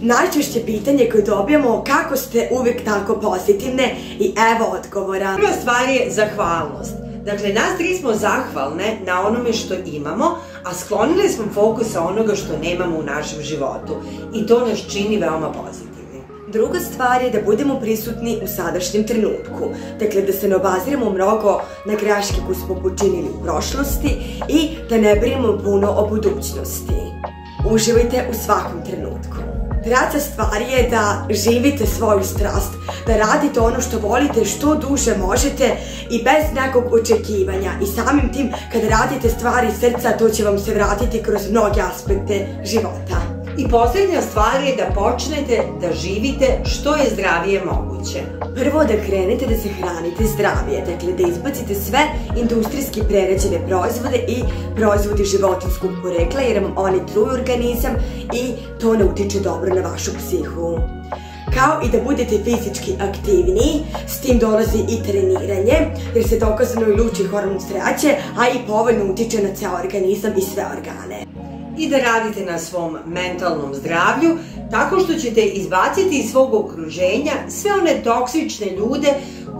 Najčešće pitanje koje dobijamo kako ste uvijek tako pozitivne i evo odgovora. Prva stvar je zahvalnost. Dakle, nas tri smo zahvalne na onome što imamo, a sklonili smo fokus sa onoga što nemamo u našem životu. I to nas čini veoma pozitivnim. Druga stvar je da budemo prisutni u sadašnjem trenutku. Dakle, da se ne obaziramo mnogo na greške koje smo počinili u prošlosti i da ne brinemo puno o budućnosti. Uživajte u svakom trenutku. Treća stvar je da živite svoju strast, da radite ono što volite što duže možete i bez nekog očekivanja i samim tim kada radite stvari srca to će vam se vratiti kroz mnoge aspekte života. I posljednja stvar je da počnete da živite što je zdravije moguće. Prvo da krenete da se hranite zdravije, dakle da izbacite sve industrijski prerađene proizvode i proizvodi životinskog porekla jer vam oni truju organizam i to ne utiče dobro na vašu psihu kao i da budete fizički aktivniji, s tim dolazi i treniranje, jer se dokazano i luči hormon sreće, a i povoljno utiče na ceo organizam i sve organe i da radite na svom mentalnom zdravlju tako što ćete izbaciti iz svog okruženja sve one toksične ljude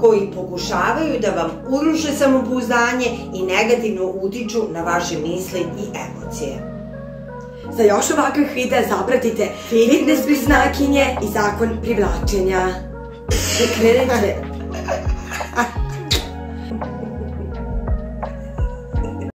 koji pokušavaju da vam uruše samopouzdanje i negativno utiču na vaše misli i emocije. Za još ovakvih videa zapratite fitness znakinje i zakon privlačenja. Krenete.